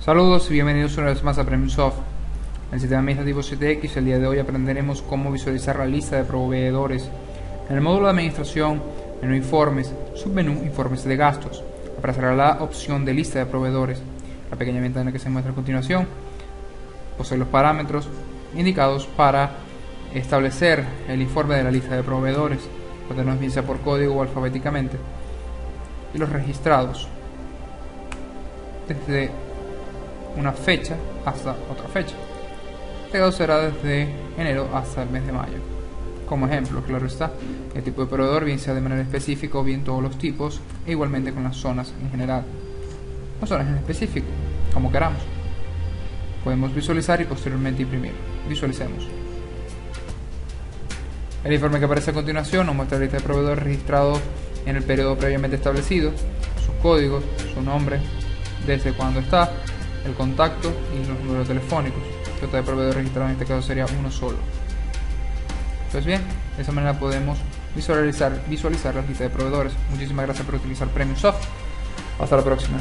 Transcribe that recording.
Saludos y bienvenidos una vez más a Premium Soft. En el sistema administrativo 7X, el día de hoy aprenderemos cómo visualizar la lista de proveedores. En el módulo de administración, menú informes, submenú informes de gastos, aparecerá la opción de lista de proveedores. La pequeña ventana que se muestra a continuación posee los parámetros indicados para establecer el informe de la lista de proveedores, puede bien sea por código o alfabéticamente, y los registrados desde una fecha hasta otra fecha. Este será desde enero hasta el mes de mayo. Como ejemplo, claro está, el tipo de proveedor bien sea de manera específica o bien todos los tipos, e igualmente con las zonas en general. O zonas en específico, como queramos. Podemos visualizar y posteriormente imprimir. Visualicemos. El informe que aparece a continuación nos muestra la lista de proveedores registrados en el periodo previamente establecido, sus códigos, su nombre, desde cuándo está, el contacto y los números telefónicos. El de proveedor registrado en este caso sería uno solo. Pues bien, de esa manera podemos visualizar, visualizar la lista de proveedores. Muchísimas gracias por utilizar Premium Soft. Hasta la próxima.